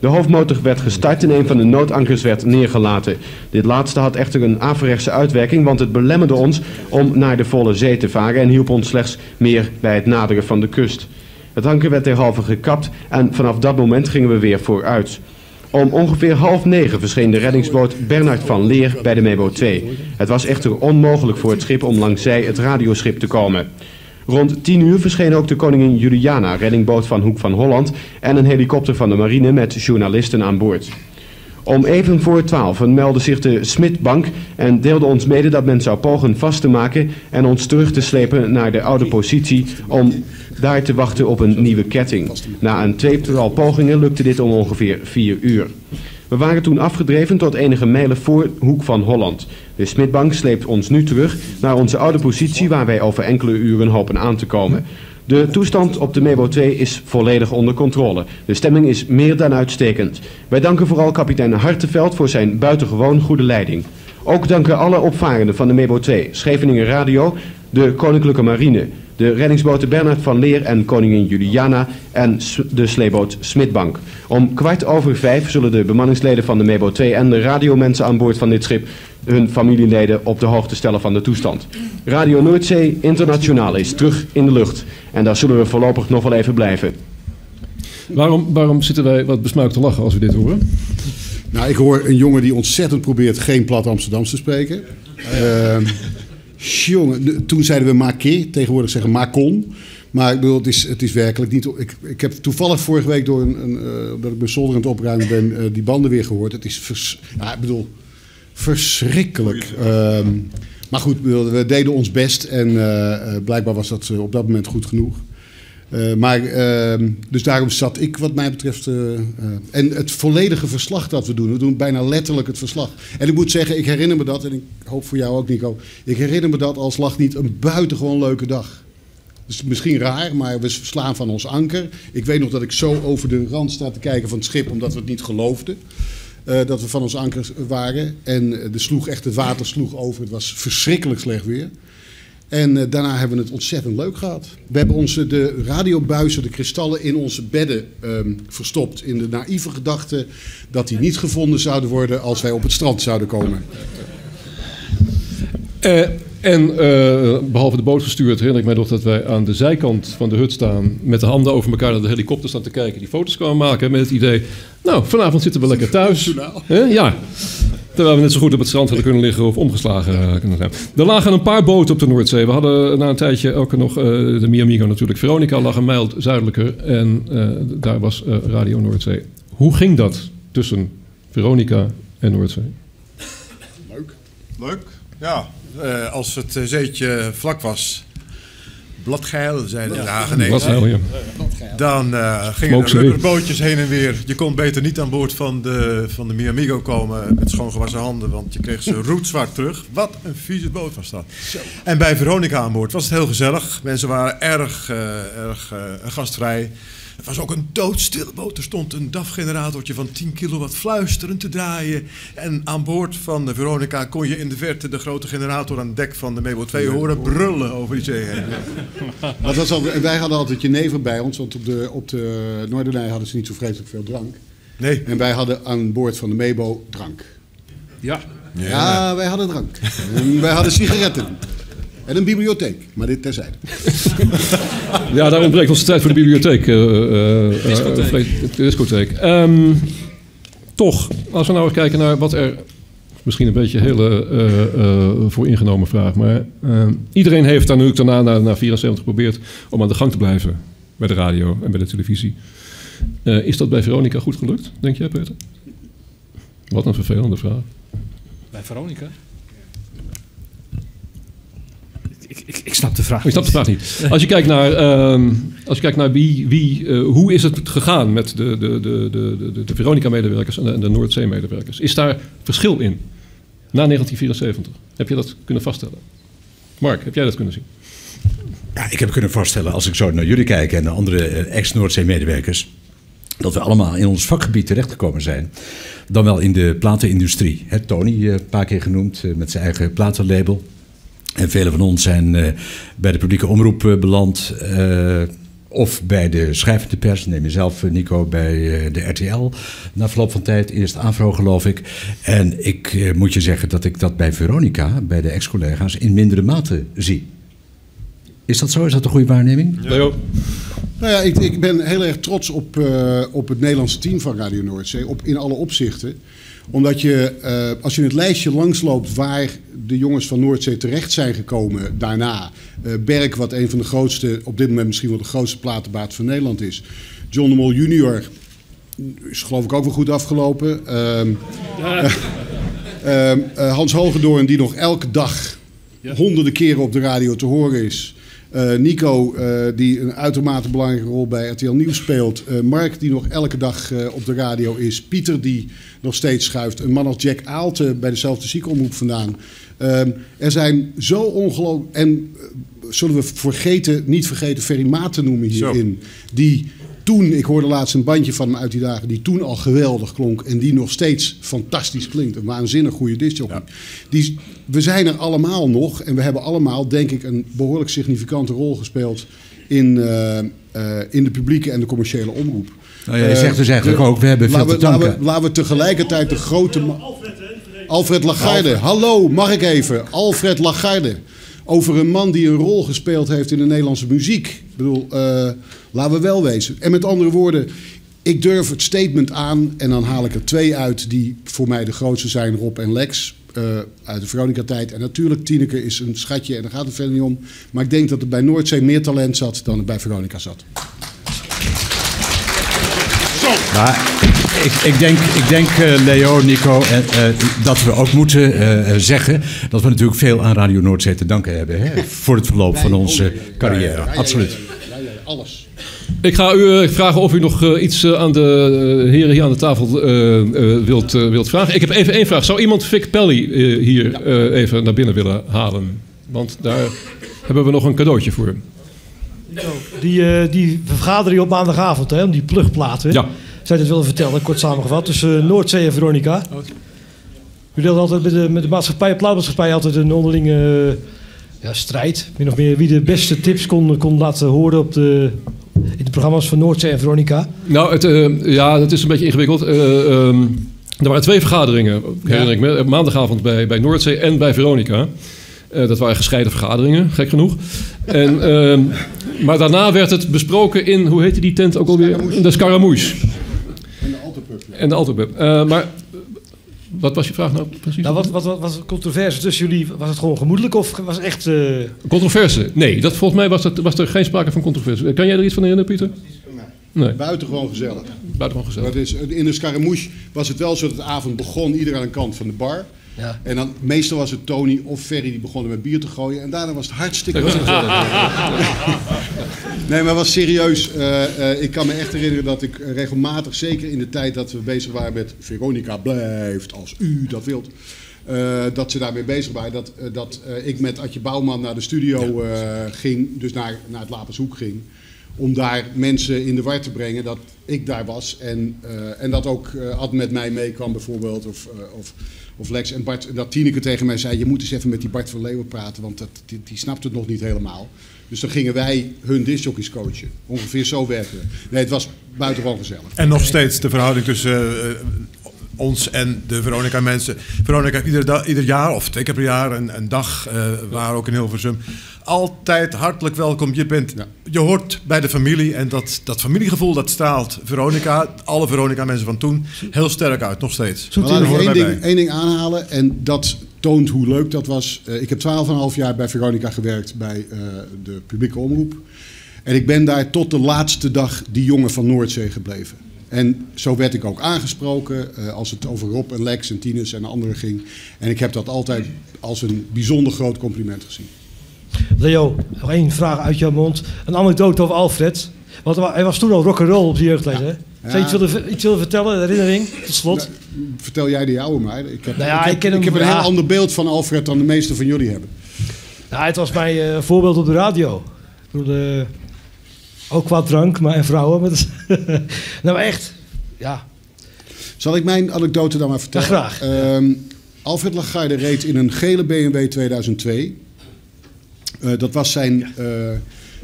De hoofdmotor werd gestart en een van de noodankers werd neergelaten. Dit laatste had echter een averechtse uitwerking, want het belemmerde ons om naar de volle zee te varen en hielp ons slechts meer bij het naderen van de kust. Het anker werd derhalve gekapt en vanaf dat moment gingen we weer vooruit. Om ongeveer half negen verscheen de reddingsboot Bernard van Leer bij de Mebo 2. Het was echter onmogelijk voor het schip om langs zij het radioschip te komen. Rond 10 uur verscheen ook de koningin Juliana, reddingboot van Hoek van Holland... en een helikopter van de marine met journalisten aan boord. Om even voor 12 meldde zich de Smitbank en deelde ons mede dat men zou pogen vast te maken en ons terug te slepen naar de oude positie om daar te wachten op een nieuwe ketting. Na een tweetal pogingen lukte dit om ongeveer 4 uur. We waren toen afgedreven tot enige mijlen voor Hoek van Holland. De Smitbank sleept ons nu terug naar onze oude positie waar wij over enkele uren hopen aan te komen. De toestand op de Mebo 2 is volledig onder controle. De stemming is meer dan uitstekend. Wij danken vooral kapitein Hartenveld voor zijn buitengewoon goede leiding. Ook danken alle opvarenden van de Mebo 2, Scheveningen Radio, de Koninklijke Marine, de reddingsboten Bernard van Leer en Koningin Juliana en de sleeboot Smitbank. Om kwart over vijf zullen de bemanningsleden van de Mebo 2 en de radiomensen aan boord van dit schip hun familieleden op de hoogte stellen van de toestand. Radio Noordzee Internationaal is terug in de lucht en daar zullen we voorlopig nog wel even blijven. Waarom, waarom zitten wij wat besmuikt te lachen als we dit horen? Nou, ik hoor een jongen die ontzettend probeert geen plat Amsterdams te spreken. Ehm, jongen, toen zeiden we maquet, tegenwoordig zeggen macon. Maar ik bedoel, het is, het is werkelijk niet... Ik, ik heb toevallig vorige week, door een, een, eh, dat ik mijn zolder aan het opruimen ben, eh, die banden weer gehoord. Het is, ja, ik bedoel, verschrikkelijk. Ehm, maar goed, we deden ons best en eh, blijkbaar was dat op dat moment goed genoeg. Eh, maar, ehm, dus daarom zat ik, wat mij betreft. eh, eh, en het volledige verslag dat we doen. We doen bijna letterlijk het verslag. En ik moet zeggen, ik herinner me dat, en ik hoop voor jou ook, Nico. Ik herinner me dat als lag niet een buitengewoon leuke dag. Dus misschien raar, maar we slaan van ons anker. Ik weet nog dat ik zo over de rand sta te kijken van het schip, omdat we het niet geloofden. dat we van ons anker waren. En er sloeg echt, het water sloeg over. Het was verschrikkelijk slecht weer. En eh, daarna hebben we het ontzettend leuk gehad. We hebben onze, de radiobuizen, de kristallen in onze bedden ehm, verstopt. In de naïeve gedachte dat die niet gevonden zouden worden als wij op het strand zouden komen. Eh, en eh, behalve de boot gestuurd, herinner ik mij nog dat wij aan de zijkant van de hut staan. met de handen over elkaar naar de helikopter staan te kijken. die foto's kwamen maken. met het idee. Nou, vanavond zitten we lekker thuis. Hè? Ja. Terwijl we net zo goed op het strand hadden kunnen liggen of omgeslagen eh, kunnen zijn. Er lagen een paar boten op de Noordzee. We hadden na een tijdje elke nog eh, de Miamigo natuurlijk. Veronica lag een mijl zuidelijker. En eh, daar was Radio Noordzee. Hoe ging dat tussen Veronica en Noordzee? Leuk. Leuk. Ja, als het zeetje vlak was, bladgeil, zeiden de. Bladgeil, ja. Dan eh, gingen er rubberbootjes heen en weer. Je kon beter niet aan boord van de, van de Miamigo komen met schoongewassen handen, want je kreeg ze roetzwart terug. Wat een vieze boot was dat. En bij Veronica aan boord was het heel gezellig. Mensen waren erg, eh, erg eh, gastvrij. Het was ook een doodstille boot. Er stond een DAF-generatortje van 10 kilowatt fluisterend te draaien. En aan boord van de Veronica kon je in de verte de grote generator aan het dek van de Mebo 2 horen brullen over die zee heen. Dat was al, wij hadden altijd jenever bij ons, want op de, op de Noorderlei hadden ze niet zo vreselijk veel drank. Nee. En wij hadden aan boord van de Mebo drank. Ja. Ja, wij hadden drank. En wij hadden sigaretten. En een bibliotheek, maar dit terzijde. Ja, daar ontbreekt onze tijd voor de bibliotheek. eh, eh, eh, Discotheek. Discotheek. Ehm, toch, als we nou eens kijken naar wat er... Misschien een beetje een hele eh, eh, vooringenomen vraag. Maar iedereen heeft daar nu daarna, na, na 74 geprobeerd... om aan de gang te blijven bij de radio en bij de televisie. Is dat bij Veronica goed gelukt, denk jij, Peter? Wat een vervelende vraag. Bij Veronica? Ik, ik, ik snap de vraag. Ik snap de vraag niet. Als je kijkt naar, ehm, als je kijkt naar wie, wie, eh, hoe is het gegaan met de, de, de, de, de, de Veronica-medewerkers en de, de Noordzee-medewerkers? Is daar verschil in na 1974? Heb je dat kunnen vaststellen? Mark, heb jij dat kunnen zien? Ja, ik heb kunnen vaststellen, als ik zo naar jullie kijk en naar andere eh, ex-Noordzee-medewerkers, dat we allemaal in ons vakgebied terechtgekomen zijn. Dan wel in de platenindustrie. Hè, Tony, eh, een paar keer genoemd, met zijn eigen platenlabel. En velen van ons zijn eh, bij de publieke omroep eh, beland. eh, of bij de schrijvende pers. Neem jezelf, Nico, bij eh, de RTL. Na verloop van tijd, eerst Afro geloof ik. En ik eh, moet je zeggen dat ik dat bij Veronica, bij de ex-collega's, in mindere mate zie. Is dat zo? Is dat een goede waarneming? Leo? Nou ja, ik, ik ben heel erg trots op, eh, op het Nederlandse team van Radio Noordzee. Op, in alle opzichten. Omdat je, eh, als je het lijstje langsloopt waar de jongens van Noordzee terecht zijn gekomen daarna. eh Berk, wat een van de grootste, op dit moment misschien wel de grootste platenbaat van Nederland is. John de Mol junior is geloof ik ook wel goed afgelopen. Ehm, ehm, eh, Hans Hogendoorn die nog elke dag honderden keren op de radio te horen is. Eh, Nico, eh, die een uitermate belangrijke rol bij RTL Nieuws speelt. Eh, Mark, die nog elke dag op de radio is. Pieter, die nog steeds schuift. Een man als Jack Aalte bij dezelfde ziekenomroep vandaan. Ehm, er zijn zo ongelooflijk... En zullen we vergeten, niet vergeten Ferry Maat te noemen hierin. Die toen, ik hoorde laatst een bandje van hem uit die dagen, die toen al geweldig klonk en die nog steeds fantastisch klinkt. Een waanzinnig goede discjockey. Die, we zijn er allemaal nog en we hebben allemaal, denk ik, een behoorlijk significante rol gespeeld in, eh, eh, in de publieke en de commerciële omroep. Nou ja, je zegt dus eigenlijk de- ook, we hebben veel laten te danken. Laten we, laten we tegelijkertijd de grote... Alfred Lagarde. Hallo, mag ik even? Alfred Lagarde. Over een man die een rol gespeeld heeft in de Nederlandse muziek. Ik bedoel, eh, laten we wel wezen. En met andere woorden, ik durf het statement aan en dan haal ik er twee uit die voor mij de grootste zijn, Rob en Lex. eh, uit de Veronica-tijd. En natuurlijk, Tineke is een schatje en daar gaat het verder niet om. Maar ik denk dat er bij Noordzee meer talent zat dan er bij Veronica zat. Maar ik, ik denk, ik denk eh, Leo, Nico, eh, eh, dat we ook moeten zeggen dat we natuurlijk veel aan Radio Noordzee te danken hebben hè, voor het verloop van onze carrière. Absoluut. Ja, ja, alles. Ik ga u vragen of u nog iets aan de heren hier aan de tafel eh, eh, wilt, wilt vragen. Ik heb even één vraag. Zou iemand Vic Pelly eh, hier eh, even naar binnen willen halen? Want daar hebben we nog een cadeautje voor. Die, eh, die vergadering op maandagavond, hè, om die plugplaten. Ja. Zou je dat willen vertellen, kort samengevat? Tussen Noordzee en Veronica. Jullie hadden altijd met de, met de maatschappij, plaatmaatschappij, altijd een onderlinge eh, ja, strijd. Min of meer wie de beste tips kon, kon laten horen op de, in de programma's van Noordzee en Veronica. Nou, het, eh, ja, dat is een beetje ingewikkeld. Eh, ehm, er waren twee vergaderingen, herinner ik me. Maandagavond bij, bij Noordzee en bij Veronica. Eh, dat waren gescheiden vergaderingen, gek genoeg. En, ehm, maar daarna werd het besproken in, hoe heette die tent ook alweer? De Scaramouche. En de de Alterpub. Eh, maar wat was je vraag nou precies? Nou, wat, wat, wat was de controverse tussen jullie? Was het gewoon gemoedelijk of was het echt... eh, Controverse? Nee, dat, volgens mij was, dat, was er geen sprake van controverse. Kan jij er iets van herinneren, Pieter? Nee. Buitengewoon gezellig. Buitengewoon gezellig. Dat is, in de Scaramouche was het wel zo dat de avond begon, ieder aan een kant van de bar. Ja. En dan meestal was het Tony of Ferry die begonnen met bier te gooien. En daarna was het hartstikke Nee, maar was serieus. eh, eh, ik kan me echt herinneren dat ik regelmatig, zeker in de tijd dat we bezig waren met Veronica blijft als u dat wilt. eh, dat ze daarmee bezig waren. Dat, dat eh, ik met Adje Bouwman naar de studio eh, ging, dus naar, naar het Lapershoek ging. Om daar mensen in de war te brengen dat ik daar was. En, eh, en dat ook eh, Ad met mij meekwam bijvoorbeeld. Of, eh, of, of Lex en Bart. Dat Tineke tegen mij zei, je moet eens even met die Bart van Leeuwen praten. Want dat, die, snapt het nog niet helemaal. Dus dan gingen wij hun discjockeys coachen. Ongeveer zo werken we. Nee, het was buitengewoon gezellig. En nog steeds de verhouding tussen ons en de Veronica-mensen. Veronica heeft ieder, ieder jaar of twee keer per jaar een, een dag, eh waar ook in Hilversum. Altijd hartelijk welkom. Je, bent, je hoort bij de familie en dat, dat familiegevoel dat straalt Veronica, alle Veronica-mensen van toen, heel sterk uit, nog steeds. Laat Daar ik horen één ding, één ding aanhalen en dat toont hoe leuk dat was. Eh, ik heb 12,5 jaar bij Veronica gewerkt bij eh, de publieke omroep. En ik ben daar tot de laatste dag die jongen van Noordzee gebleven. En zo werd ik ook aangesproken eh, als het over Rob en Lex en Tinus en anderen ging. En ik heb dat altijd als een bijzonder groot compliment gezien. Leo, nog één vraag uit jouw mond. Een anekdote over Alfred. Want hij was toen al rock'n'roll op de jeugdlezer. hè? Zou je iets willen, iets willen vertellen, herinnering, tot slot? Vertel jij de jouwe maar. Ik heb, Nou ja, ik heb, ik ken hem- ik heb een ja. heel ander beeld van Alfred dan de meeste van jullie hebben. Nou, het was mij eh, voorbeeld op de radio. Eh, ook qua drank, maar en vrouwen. Maar dat- nou, echt, ja. Zal ik mijn anekdote dan maar vertellen? Ja, graag. Ehm, Alfred Lagarde reed in een gele BMW 2002. Eh, dat was zijn, eh,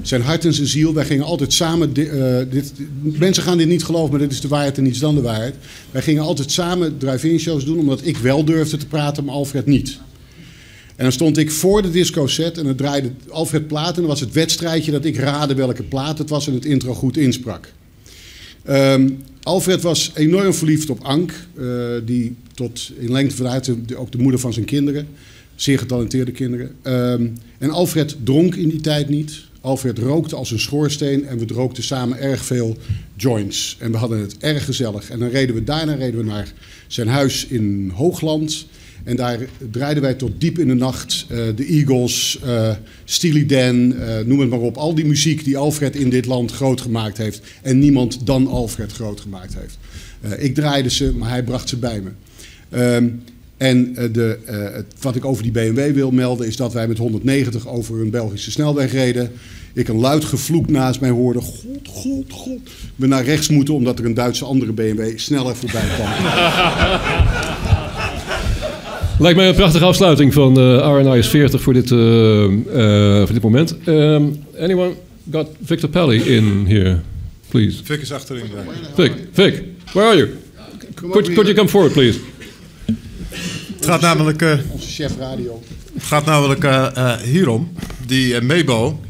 zijn hart en zijn ziel. Wij gingen altijd samen... di- eh, dit, mensen gaan dit niet geloven, maar dit is de waarheid en niets dan de waarheid. Wij gingen altijd samen drive-in shows doen... omdat ik wel durfde te praten, maar Alfred niet. En dan stond ik voor de disco set en dan draaide Alfred plaat... en dan was het wedstrijdje dat ik raadde welke plaat het was... en het intro goed insprak. Ehm, Alfred was enorm verliefd op Ank, eh, die tot in lengte vanuit ook de moeder van zijn kinderen, zeer getalenteerde kinderen. Ehm, en Alfred dronk in die tijd niet. Alfred rookte als een schoorsteen en we rookten samen erg veel joints. En we hadden het erg gezellig. En dan reden we daarna reden we naar zijn huis in Hoogland. En daar draaiden wij tot diep in de nacht eh, de Eagles, eh Steely Dan, eh, noem het maar op. Al die muziek die Alfred in dit land groot gemaakt heeft. En niemand dan Alfred groot gemaakt heeft. Ik draaide ze, maar hij bracht ze bij me. Ehm, En de, wat ik over die BMW wil melden is dat wij met 190 over een Belgische snelweg reden. Ik een luid gevloek naast mij hoorde. God, god, god. We naar rechts moeten omdat er een Duitse andere BMW sneller voorbij kwam. Lijkt mij een prachtige afsluiting van uh, RNIS 40 voor dit, eh, eh, voor dit moment. Um, anyone got Victor Pelly in here, please? Vic is achterin. Vic, Vic, where are you? Could, could you come forward, please? Het gaat namelijk, eh, Onze chef radio. het gaat namelijk eh, eh, hierom. Die Mebo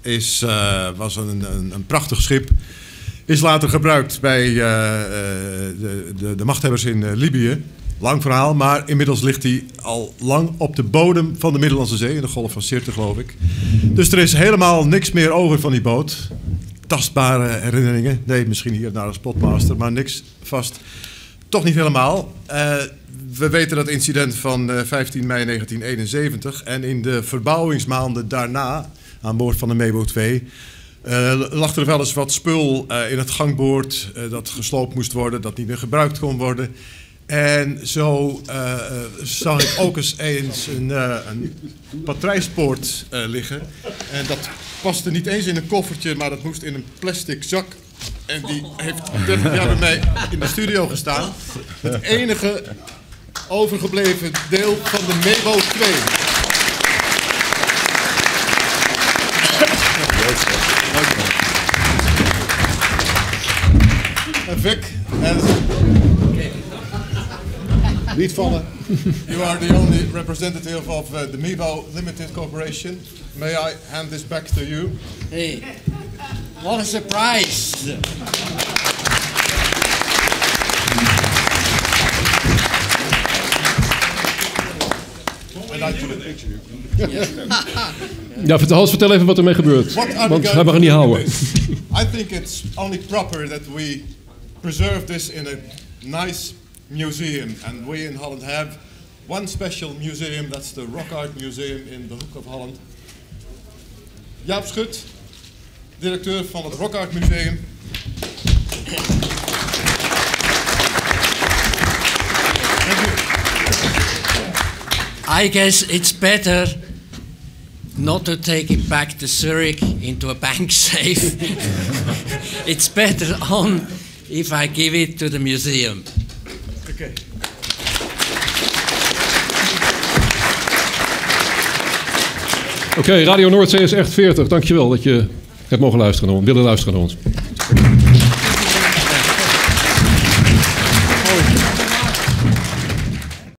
is, eh, was een, een, een prachtig schip. Is later gebruikt bij eh, eh, de, de, de machthebbers in Libië. Lang verhaal, maar inmiddels ligt hij al lang op de bodem van de Middellandse Zee, in de golf van Sirte, geloof ik. Dus er is helemaal niks meer over van die boot. Tastbare herinneringen. Nee, misschien hier naar de Spotmaster, maar niks vast. Toch niet helemaal. Eh, we weten dat incident van eh, 15 mei 1971. En in de verbouwingsmaanden daarna, aan boord van de Mebo 2, eh, lag er wel eens wat spul eh, in het gangboord eh, dat gesloopt moest worden, dat niet meer gebruikt kon worden. En zo eh, zag ik ook eens eens een, eh, een patrijspoort liggen. En dat paste niet eens in een koffertje, maar dat moest in een plastic zak. En die heeft 30 jaar bij mij in de studio gestaan. Het enige overgebleven deel van de Mebo 2. En Vic, en Niet vallen. you are the only representative of uh, the Mebo Limited Corporation. May I hand this back to you? Hey, what a surprise! Ja, vertel, Hans, vertel even wat ermee gebeurt. Want hij mag er niet houden. I think it's only proper that we preserve this in a nice museum. And we in Holland have one special museum, that's the Rock Art Museum in the Hoek of Holland. Jaap Schut, directeur van het Rock Art Museum. I guess it's better not to take it back to Zurich into a bank safe. it's better on if I give it to the museum. Okay. Oké, Radio Noordzee is echt 40. Dankjewel dat je hebt mogen luisteren naar willen luisteren naar ons.